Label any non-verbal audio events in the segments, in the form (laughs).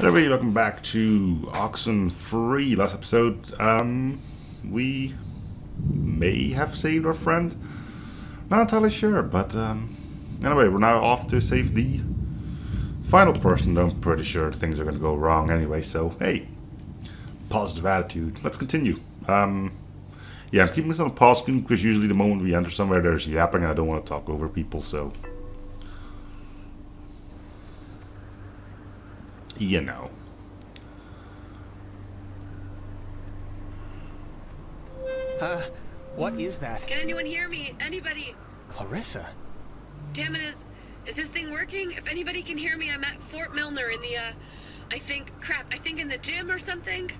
Everybody, welcome back to Oxenfree. Last episode, um, we may have saved our friend. Not entirely sure, but um, anyway, we're now off to save the final person. Though I'm pretty sure things are going to go wrong anyway. So hey, positive attitude. Let's continue. Um, yeah, I'm keeping this on a pause screen because usually the moment we enter somewhere, there's yapping, and I don't want to talk over people. So you know. Uh, what is that? Can anyone hear me? Anybody? Clarissa? Damn it, is, is this thing working? If anybody can hear me, I'm at Fort Milner in the, uh, I think, crap, I think in the gym or something?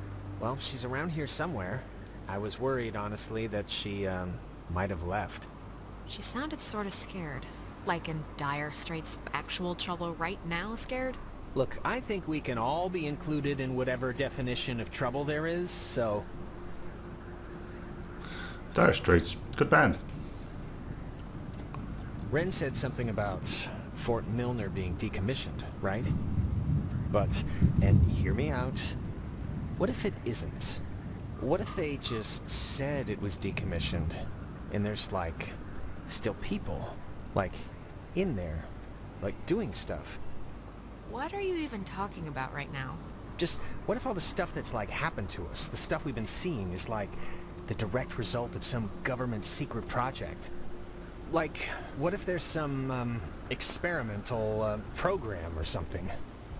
Well, she's around here somewhere. I was worried, honestly, that she, um, might have left. She sounded sort of scared. Like in dire straits, actual trouble right now scared? Look, I think we can all be included in whatever definition of trouble there is, so... Dire Straits, good band. Ren said something about Fort Milner being decommissioned, right? But, and hear me out, what if it isn't? What if they just said it was decommissioned, and there's like, still people, like, in there, like doing stuff? What are you even talking about right now? Just, what if all the stuff that's like happened to us, the stuff we've been seeing, is like the direct result of some government secret project? Like, what if there's some, um, experimental, uh, program or something?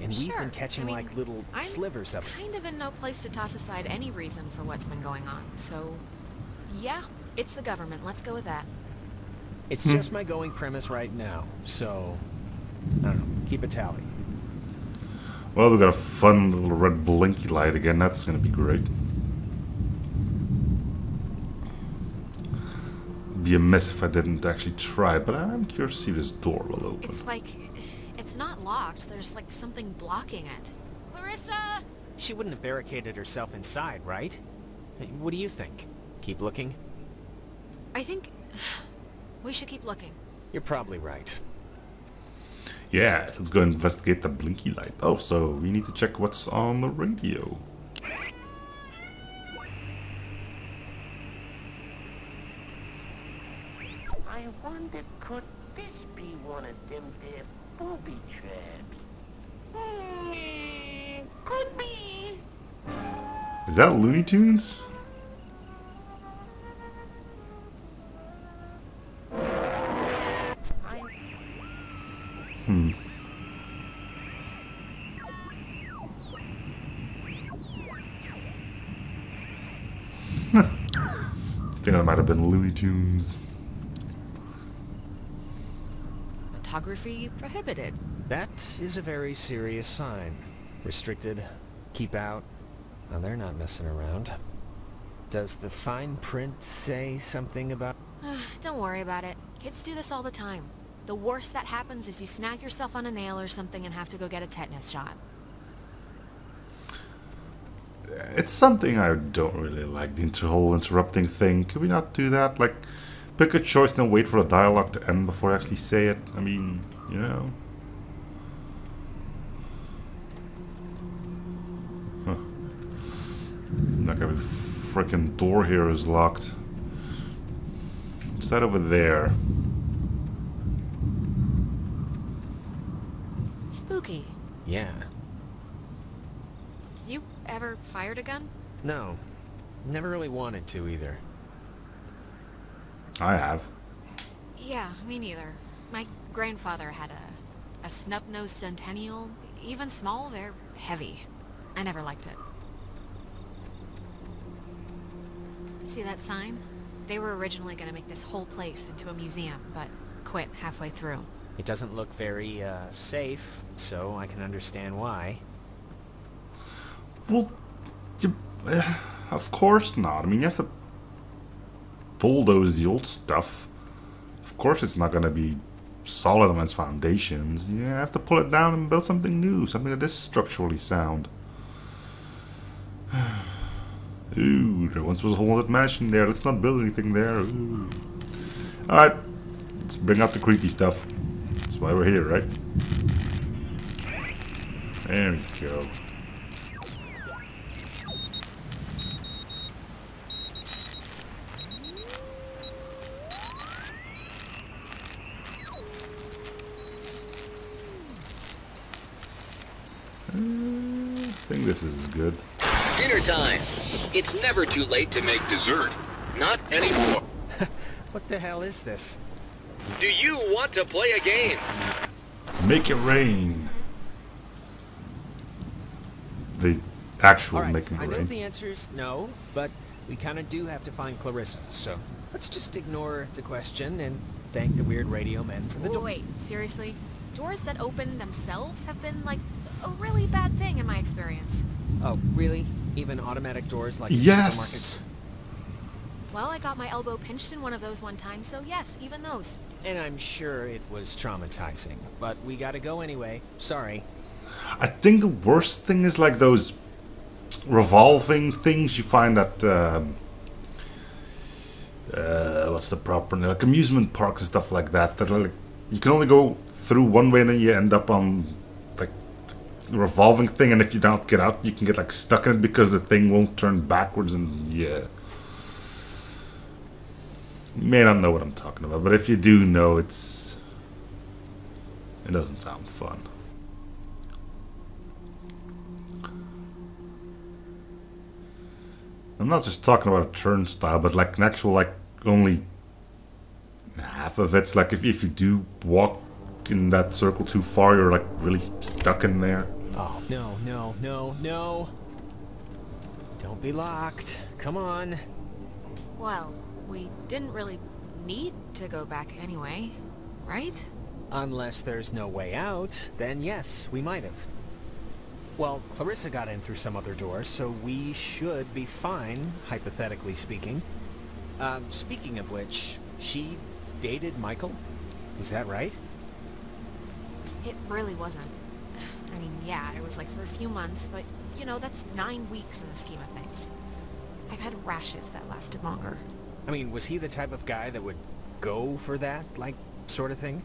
And we've been catching I mean, like little I'm slivers of it. kind of in no place to toss aside any reason for what's been going on, so... Yeah, it's the government. Let's go with that. It's just my going premise right now, so... I don't know, keep a tally. Well, we got a fun little red blinky light again. That's going to be great. Be a mess if I didn't actually try, but I'm curious to see if this door will open. It's like... It's not locked. There's like something blocking it. Clarissa! She wouldn't have barricaded herself inside, right? What do you think? Keep looking? I think... (sighs) We should keep looking. You're probably right. Yeah, let's go investigate the blinky light. Oh, so we need to check what's on the radio. I wonder, could this be one of them there booby traps? Hmm, could be. Is that Looney Tunes? Hmm. (laughs) I think that might have been Looney Tunes. Photography prohibited. That is a very serious sign. Restricted. Keep out. Now they're not messing around. Does the fine print say something about... (sighs) Don't worry about it. Kids do this all the time. The worst that happens is you snag yourself on a nail or something and have to go get a tetanus shot. It's something I don't really like, the inter whole interrupting thing. Could we not do that? Like, pick a choice and then wait for the dialogue to end before you actually say it? I mean, you know. Huh. Like every freaking door here is locked. What's that over there? Spooky. Yeah. You ever fired a gun? No. Never really wanted to either. I have. Yeah, me neither. My grandfather had a, a snub-nosed centennial. Even small, they're heavy. I never liked it. See that sign? They were originally going to make this whole place into a museum, but quit halfway through. It doesn't look very, uh, safe, so I can understand why. Well, eh, of course not. I mean, you have to bulldoze the old stuff. Of course, it's not going to be solid on its foundations. You have to pull it down and build something new, something that is structurally sound. (sighs) Ooh, there once was a haunted mansion there. Let's not build anything there. Ooh. Alright, let's bring out the creepy stuff. That's why we're here, right? There we go. I think this is good. Dinner time. It's never too late to make dessert. Not anymore. (laughs) what the hell is this? Do you want to play a game? Make it rain. The actual Alright, making I it know the answer is no, but we kind of do have to find Clarissa, so let's just ignore the question and thank the weird radio men for the door. Wait, seriously? Doors that open themselves have been, like, a really bad thing in my experience. Oh, really? Even automatic doors like Yes. Well, I got my elbow pinched in one of those one time, so yes, even those. And I'm sure it was traumatizing, but we gotta go anyway. Sorry. I think the worst thing is like those revolving things you find at um, uh, what's the proper name? Like amusement parks and stuff like that. That like you can only go through one way and then you end up on like revolving thing, and if you don't get out, you can get like stuck in it because the thing won't turn backwards. And yeah, you may not know what I'm talking about, but if you do know, it's it doesn't sound fun. I'm not just talking about a turnstile, but like an actual, like only half of it's like if, if you do walk in that circle too far, you're like really stuck in there. Oh, no, no, no, no. Don't be locked. Come on. Well, we didn't really need to go back anyway, right? Unless there's no way out, then yes, we might have. Well, Clarissa got in through some other door, so we should be fine, hypothetically speaking. Um, speaking of which, she dated Michael? Is that right? It really wasn't. (sighs) I mean, yeah, it was like for a few months, but, you know, that's nine weeks in the scheme of things. I've had rashes that lasted longer. I mean, was he the type of guy that would go for that, like, sort of thing?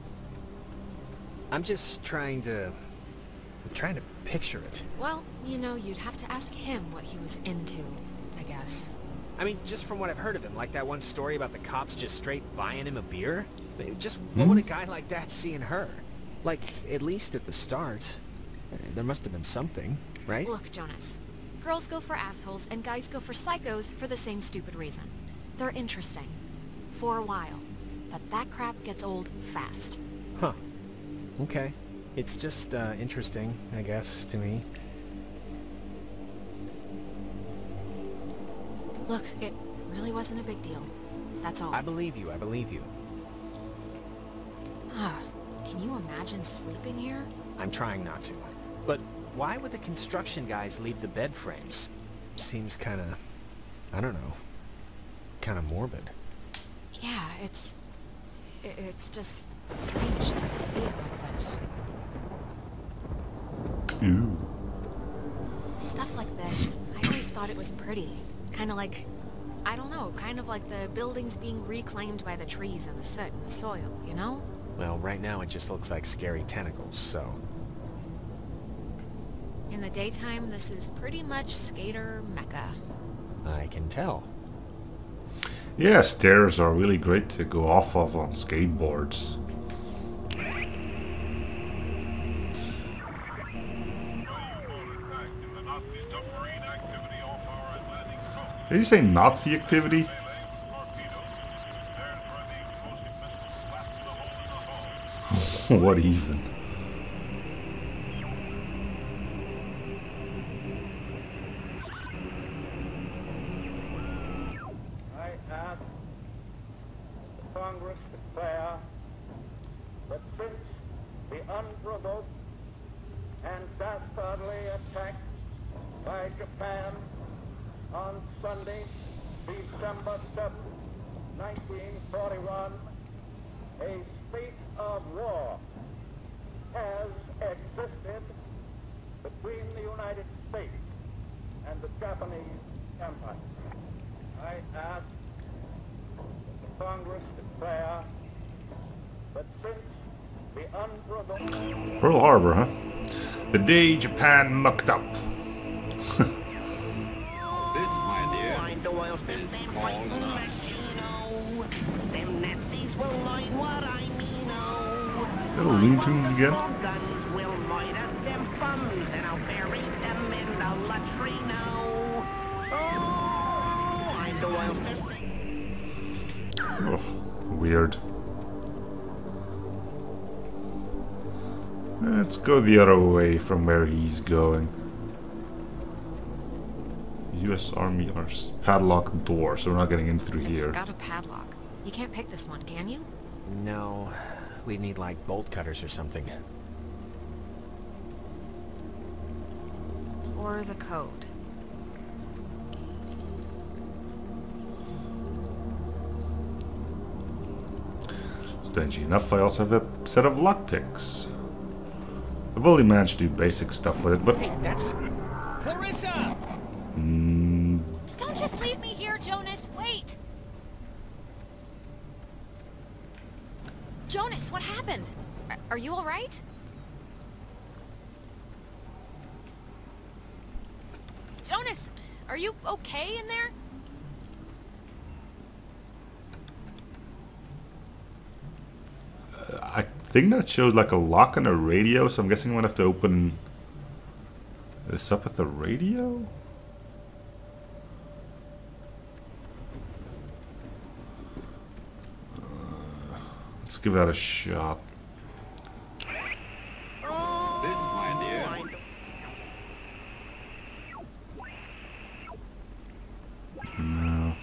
I'm just trying to... I'm trying to picture it. Well, you know, you'd have to ask him what he was into, I guess. I mean, just from what I've heard of him, like that one story about the cops just straight buying him a beer. I mean, Just what would a guy like that see in her? Like, at least at the start, uh, there must have been something, right? Look, Jonas. Girls go for assholes and guys go for psychos for the same stupid reason. They're interesting. For a while. But that crap gets old fast. Huh. Okay. It's just uh, interesting, I guess, to me. Look, it really wasn't a big deal. That's all. I believe you. I believe you. Ah, can you imagine sleeping here? I'm trying not to. But why would the construction guys leave the bed frames? Seems kind of, I don't know, kind of morbid. Yeah, it's... It's just strange to see it like this. Ooh. Stuff like this, I always thought it was pretty. Kind of like... I don't know, kind of like the buildings being reclaimed by the trees and the soot and the soil, you know? Well, right now it just looks like scary tentacles, so... In the daytime, this is pretty much skater mecca. I can tell. Yeah, stairs are really great to go off of on skateboards. Did you say Nazi activity? (laughs) what even? I ask the Congress declare that since the unprovoked and dastardly attack by Japan on Sunday, December 7, 1941, a state of war has existed between the United States and the Japanese Empire. I ask the Congress declare that since the unprovoked Pearl Harbor, huh? The day Japan mucked up. (laughs) This, my dear, Find oil is them small enough. Latino. Them Nazis will learn what I mean. Oh. The Looney Tunes again? Oh, Guns will Let's go the other way from where he's going. U.S. Army Ars padlock door, so we're not getting in through It's here. got a padlock. You can't pick this one, can you? No, we need like bolt cutters or something. Or the code. Strangely enough, I also have a set of lockpicks. I've only managed to do basic stuff with it, but Hey, that's Clarissa. Mm. Don't just leave me here, Jonas. Wait. Jonas, what happened? Are, are you all right? Jonas, are you okay in there? I think that shows like a lock on a radio, so I'm guessing I'm gonna have to open this up with the radio? Uh, Let's give that a shot. No.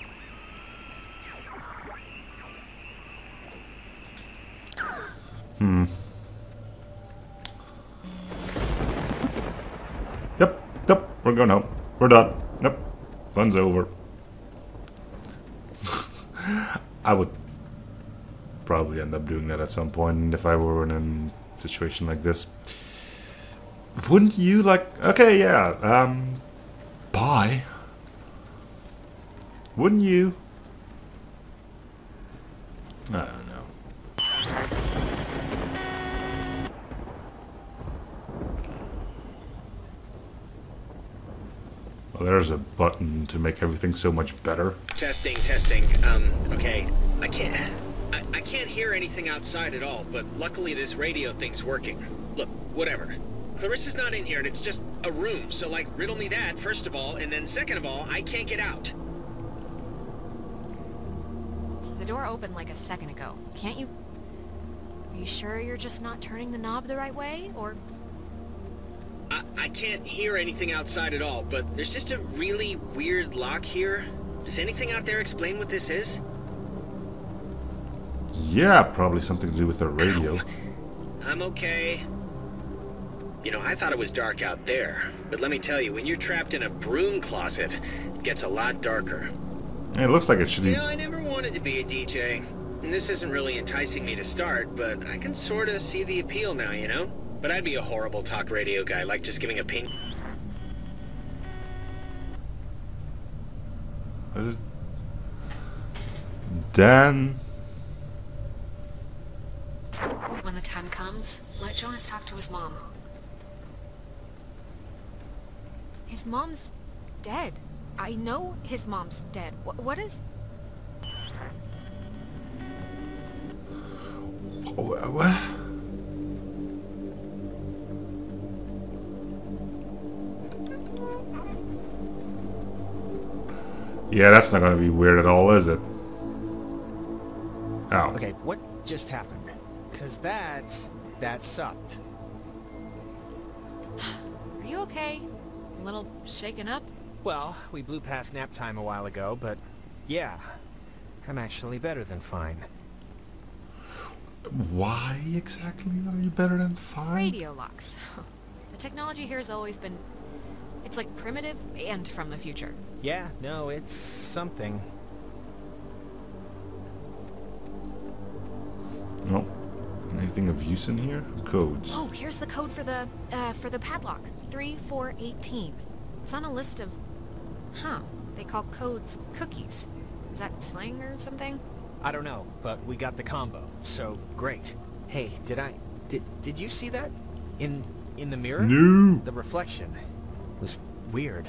Hmm. Yep, yep, we're going home. We're done. Yep, fun's over. (laughs) I would probably end up doing that at some point if I were in a situation like this. Wouldn't you like? Okay, yeah. Um, bye. Wouldn't you? I don't know. Well, there's a button to make everything so much better. Testing, testing. Um, okay. I can't. I, I can't hear anything outside at all, but luckily this radio thing's working. Look, whatever. Clarissa's not in here, and it's just a room, so, like, riddle me that, first of all, and then second of all, I can't get out. The door opened like a second ago. Can't you... Are you sure you're just not turning the knob the right way? Or... I, I can't hear anything outside at all, but there's just a really weird lock here. Does anything out there explain what this is? Yeah, probably something to do with the radio. I'm okay. You know, I thought it was dark out there, but let me tell you, when you're trapped in a broom closet, it gets a lot darker. It looks like it should You be. know, I never wanted to be a DJ. And this isn't really enticing me to start, but I can sort of see the appeal now, you know? But I'd be a horrible talk radio guy, like just giving opinion. What is? Dan. When the time comes, let Jonas talk to his mom. His mom's dead. I know his mom's dead. What, what is... Wh- What? Yeah, that's not gonna be weird at all, is it? Oh. Okay, what just happened? Cause that that sucked. Are you okay? A little shaken up? Well, we blew past nap time a while ago, but yeah, I'm actually better than fine. Why exactly are you better than fine? Radio locks. (laughs) The technology here has always been... It's like primitive and from the future. Yeah, no, it's something. No. Anything of use in here? Codes. Oh, here's the code for the, uh, for the padlock. 3418. It's on a list of... Huh. They call codes cookies. Is that slang or something? I don't know, but we got the combo, so great. Hey, did I did did you see that in in the mirror? No. The reflection was weird.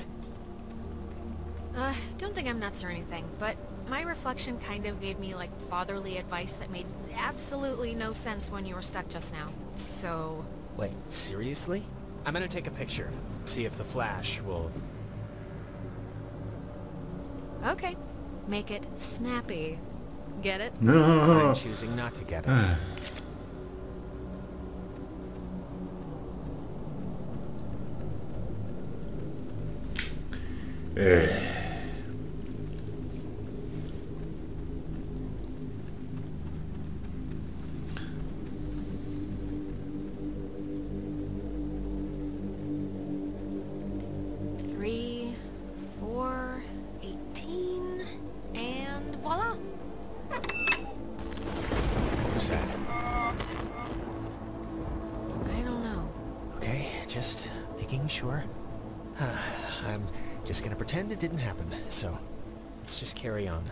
Uh, don't think I'm nuts or anything, but my reflection kind of gave me, like, fatherly advice that made absolutely no sense when you were stuck just now. So... Wait, seriously? I'm gonna take a picture. See if the flash will... Okay. Make it snappy. Get it? No. I'm choosing not to get it. (sighs) Eh. Sure. (sighs) I'm just gonna pretend it didn't happen, so let's just carry on.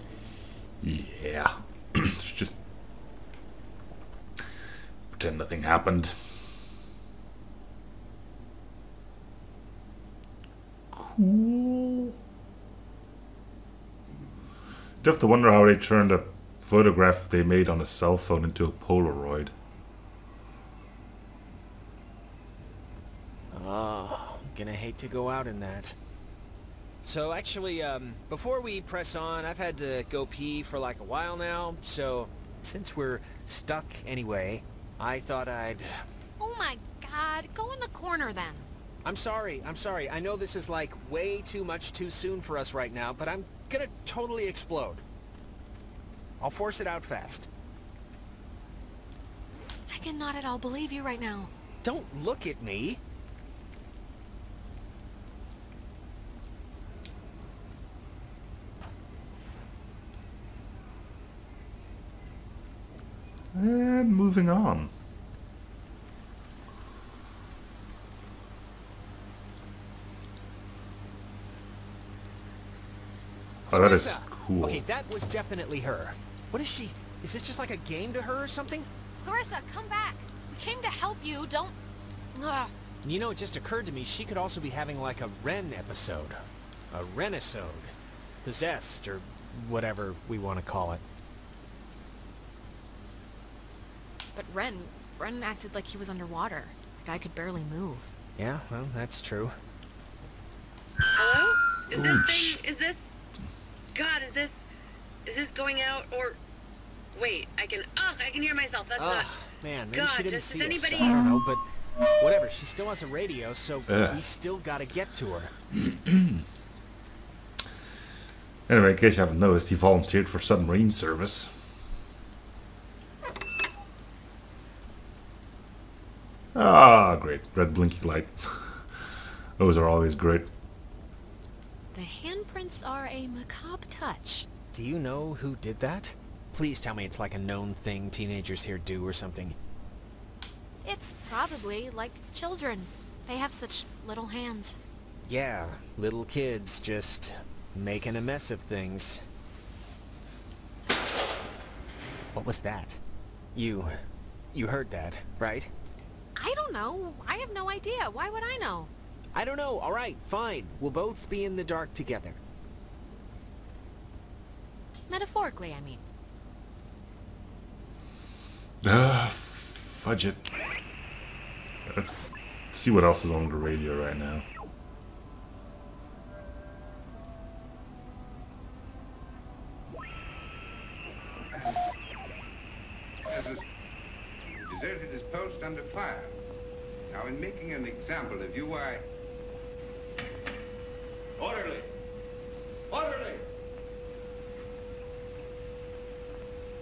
Yeah. (clears throat) Just pretend nothing happened. Cool. You have to wonder how they turned a photograph they made on a cell phone into a Polaroid. Oh, gonna hate to go out in that. So actually, um, before we press on, I've had to go pee for like a while now, so since we're stuck anyway, I thought I'd... Oh my god, go in the corner then. I'm sorry, I'm sorry. I know this is like way too much too soon for us right now, but I'm gonna totally explode. I'll force it out fast. I cannot at all believe you right now. Don't look at me. And moving on. Oh, that is Clarissa! cool. Okay, that was definitely her. What is she? Is this just like a game to her or something? Clarissa, come back. We came to help you. Don't... Ugh. You know, it just occurred to me she could also be having like a Ren episode. A Renisode. Possessed, or whatever we want to call it. But Ren... Ren acted like he was underwater. Like I could barely move. Yeah, well, that's true. Hello? Is Ooh, this thing, is this, God, is this, is this going out or, wait, I can, oh, I can hear myself, that's Ugh, not, ah, man, maybe God, she didn't does- see does us. anybody- I don't know, but whatever. She still has a radio, so Ugh. we still gotta get to her. (clears throat) Anyway, in case you haven't noticed, he volunteered for submarine service. Ah, great. Red blinking light. (laughs) Those are always great. The handprints are a macabre touch. Do you know who did that? Please tell me it's like a known thing teenagers here do or something. It's probably like children. They have such little hands. Yeah, little kids just making a mess of things. What was that? You... you heard that, right? I don't know. I have no idea. Why would I know? I don't know. All right, fine. We'll both be in the dark together. Metaphorically, I mean. Ah, fudge it. Let's see what else is on the radio right now. deserted his post under fire. Now, in making an example of you, I... Orderly! Orderly!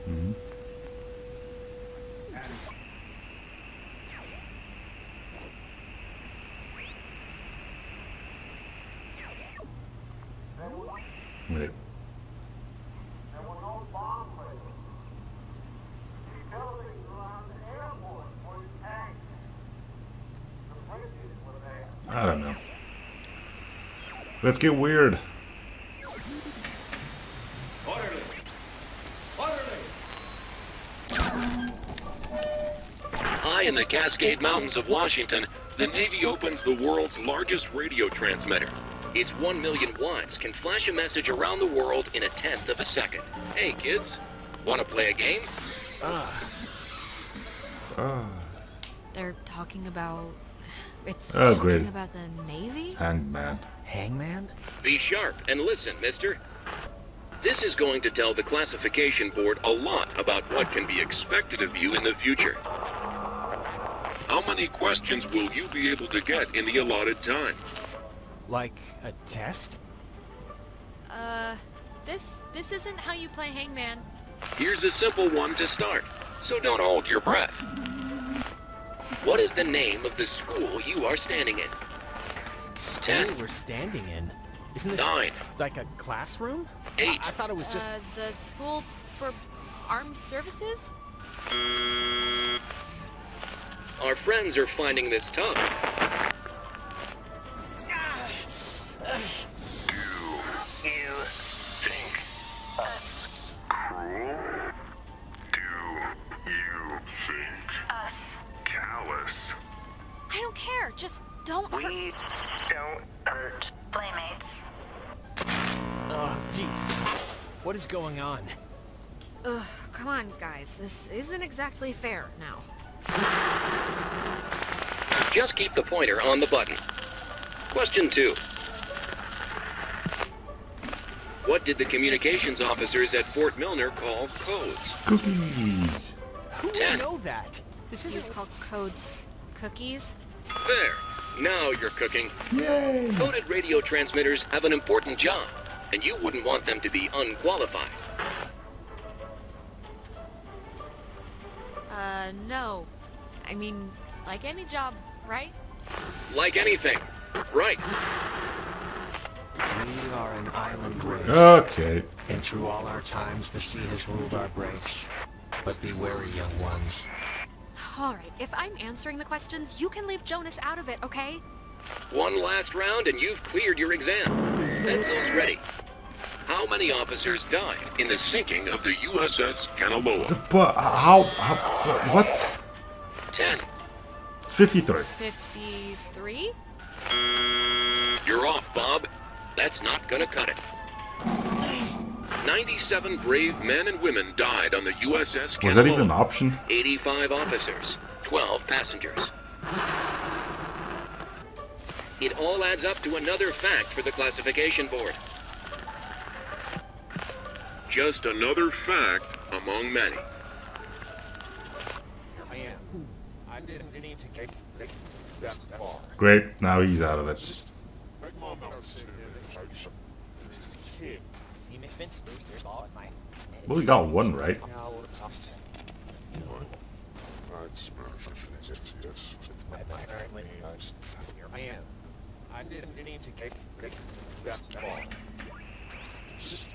Mhm. And Wait. There were no bomb threats. The buildings around the airport were intact. The bridges were there. I don't know. Let's get weird. orderly! Orderly! High in the Cascade Mountains of Washington, the Navy opens the world's largest radio transmitter. Its 1 million watts can flash a message around the world in a tenth of a second. Hey kids, wanna play a game? Ah, They're talking about It's Oh, talking great. about the Navy? Hangman. Hangman? Be sharp and listen, mister. This is going to tell the classification board a lot about what can be expected of you in the future. How many questions will you be able to get in the allotted time? Like a test? Uh, this this isn't how you play Hangman. Here's a simple one to start, so don't hold your breath. What is the name of the school you are standing in? School Ten. we're standing in. Isn't this Nine. like a classroom? Eight. I, I thought it was just Uh, the school for armed services? Our friends are finding this tough. Is going on? Ugh, come on, guys. This isn't exactly fair now. Just keep the pointer on the button. Question two. What did the communications officers at Fort Milner call codes? Cookies. Who Ten. would know that? This isn't are called codes. Cookies? There. Now you're cooking. Yay! Coded radio transmitters have an important job, and you wouldn't want them to be unqualified. Uh, no. I mean, like any job, right? Like anything. Right. We are an island race. Okay. And through all our times, the sea has ruled our breaks. But be wary, young ones. Alright, if I'm answering the questions, you can leave Jonas out of it, okay? One last round and you've cleared your exam. Pencils ready. How many officers died in the sinking of the USS Kanaloa? The, but how, how? What? Ten. 53. 53? You're off, Bob. That's not gonna cut it. 97 brave men and women died on the USS Kanaloa. Was that even an option? 85 officers, 12 passengers. It all adds up to another fact for the classification board. Just another fact among many. I am. I didn't need that far. Great. Now he's out of it. You miss Vince? There's all in. Well, he got one right. Now, just... With my mind, when I just... Here I am. I didn't need to get that far. Just...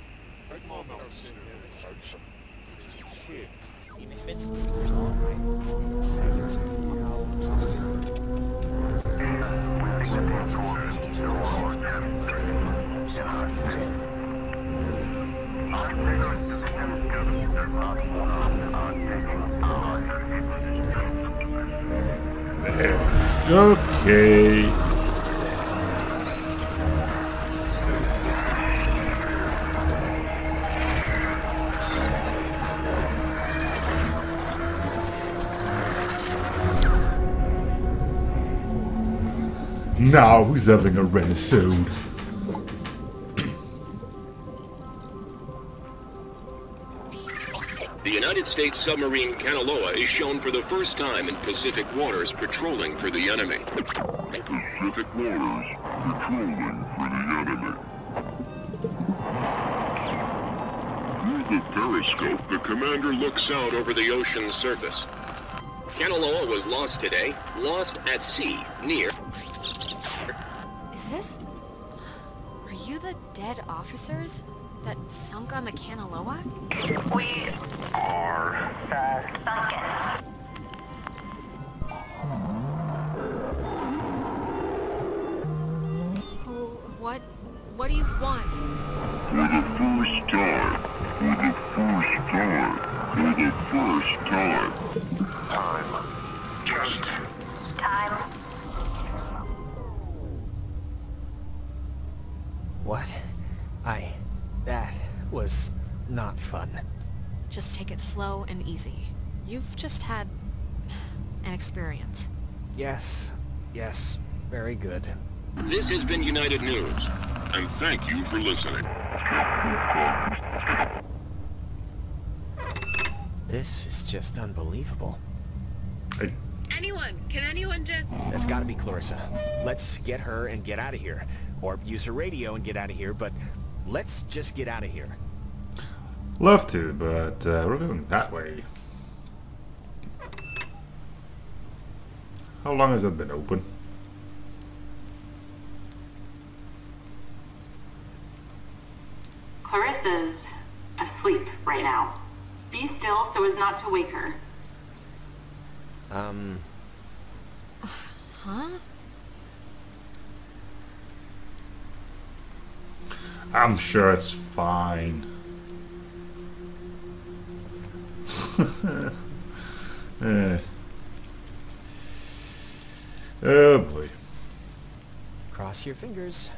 You miss Vince? There's all in my... Now, just... Okay. Now who's having a renaissance? The United States submarine Kanaloa is shown for the first time in Pacific waters patrolling for the enemy. Pacific waters patrolling for the enemy. Through the periscope, the commander looks out over the ocean's surface. Kanaloa was lost today, lost at sea, near dead officers that sunk on the Kanaloa? We are sunken. Who- What... What do you want? For the first time. For the first time. For the first time. Time. Just Just take it slow and easy. You've just had... an experience. Yes, Yes, very good. This has been United News, and thank you for listening. This is just unbelievable. I, Anyone, can anyone just... That's gotta be Clarissa. Let's get her and get out of here. Or use her radio and get out of here, but let's just get out of here. Love to, but uh, we're going that way. How long has that been open? Clarissa's asleep right now. Be still so as not to wake her. Um, Huh? I'm sure it's fine. (laughs) Eh. Oh boy. cross your fingers.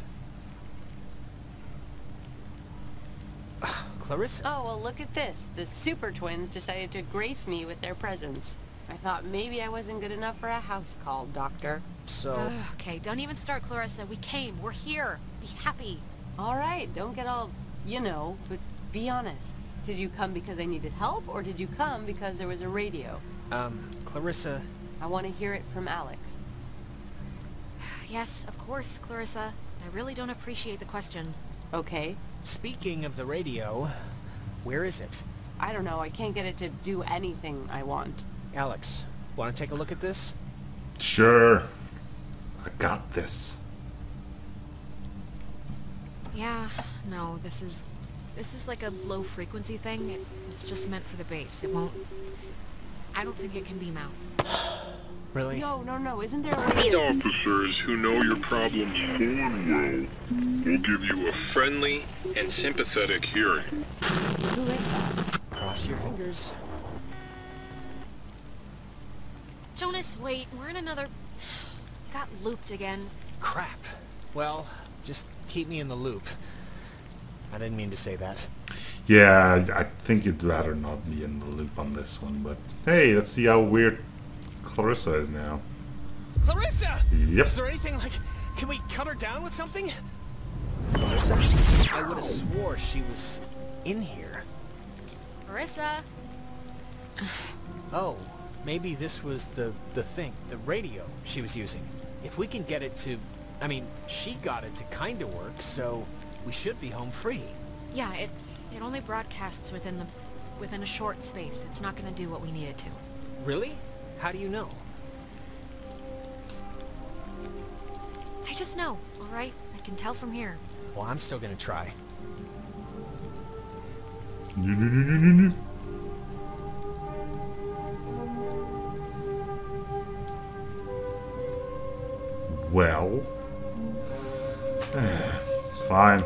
(sighs) Clarissa. Oh, well, look at this. The Super Twins decided to grace me with their presence. I thought maybe I wasn't good enough for a house call, Doctor. So, Ugh, (sighs) okay, don't even start, Clarissa. We came. We're here. Be happy. All right, don't get all, you know, but be honest. Did you come because I needed help, or did you come because there was a radio? um, Clarissa, I want to hear it from Alex. Yes, of course, Clarissa. I really don't appreciate the question. Okay? speaking of the radio, where is it? I don't know, I can't get it to do anything I want. Alex, want to take a look at this? Sure. I got this. Yeah, no, this is... This is like a low frequency thing. It, it's just meant for the base. It won't... I don't think it can beam out. (gasps) Really? No, no, no, isn't there a way... Officers who know your problems full and well will give you a friendly and sympathetic hearing. Who is that? Cross your fingers. Jonas, wait. We're in another... (sighs) Got looped again. Crap. Well, just keep me in the loop. I didn't mean to say that. Yeah, I I think you'd rather not be in the loop on this one, but hey, let's see how weird Clarissa is now. Clarissa! Yep. Is there anything like... Can we cut her down with something? Clarissa? I would have swore she was in here. Clarissa! (sighs) Oh, maybe this was the, the thing, the radio she was using. If we can get it to... I mean, she got it to kinda work, so we should be home free. Yeah, it it only broadcasts within the within a short space. It's not gonna do what we need it to. Really? How do you know? I just know, alright? I can tell from here. Well, I'm still gonna try. Well. (sighs) Fine.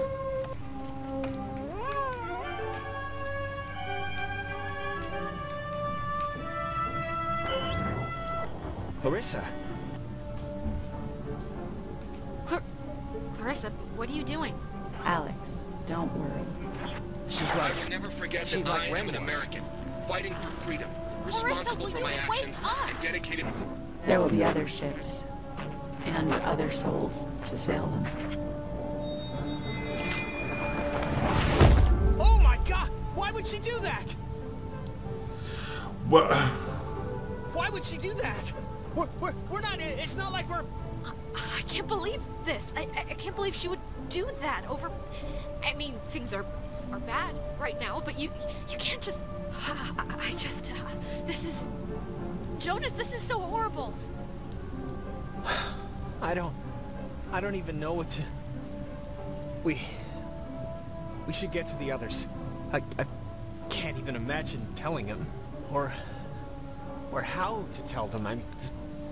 Clarissa! Clar Clarissa, what are you doing? Alex, don't worry. She's like... will never forget she's that like I am an American, fighting for freedom, Clarissa, responsible will for you my wake up? and dedicated. There will be other ships and other souls to sail them. What? Why would she do that? We're, we're, we're not... It's not like we're... I can't believe this. I, I, I can't believe she would do that over... I mean, things are are bad right now, but you you can't just... I, (sighs) I just... Uh, (sighs) this is... Jonas, this is so horrible. (sighs) I don't... I don't even know what to... We... We should get to the others. I, I can't even imagine telling them. Or... Or how to tell them. I'm...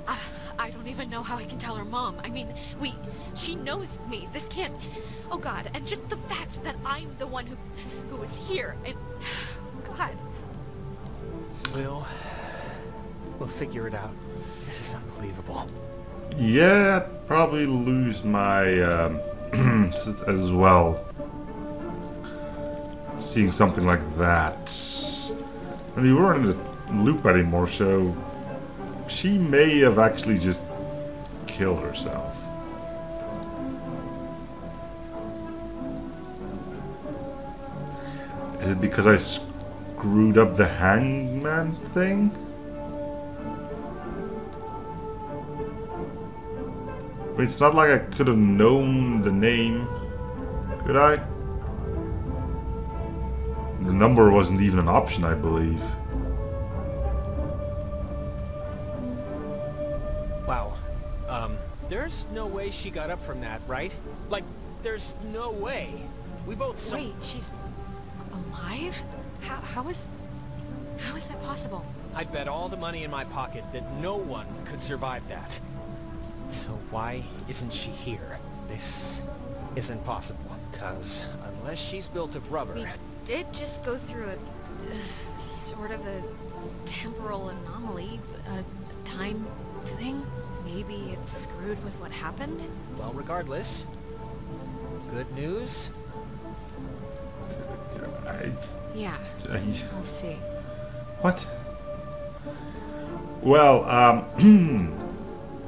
I, I don't even know how I can tell her mom. I mean, we... She knows me. This can't... Oh, God. And just the fact that I'm the one who... who was here. And... (sighs) God. We'll... We'll figure it out. This is unbelievable. Yeah, I'd probably lose my um, (clears throat) as well. Seeing something like that. I mean, we weren't in the loop anymore, so she may have actually just killed herself. Is it because I screwed up the hangman thing? It's not like I could have known the name, could I? The number wasn't even an option, I believe. Wow. Um, there's no way she got up from that, right? Like, there's no way. We both saw- Wait, she's alive? How, how is... How is that possible? I'd bet all the money in my pocket that no one could survive that. So why isn't she here? This isn't possible. Cause unless she's built of rubber... We did just go through a... Uh, sort of a temporal anomaly, a time thing. Maybe it's screwed with what happened? Well, regardless, good news. I, Yeah, I, we'll see. what? Well, um,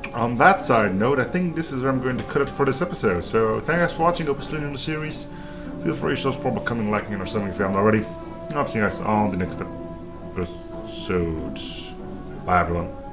(clears throat) on that side note, I think this is where I'm going to cut it for this episode. So, thanks guys for watching. Hope you're still in the series. Feel free to show support by coming, or something if you haven't already. I'll see you guys on the next episode. Bye, everyone.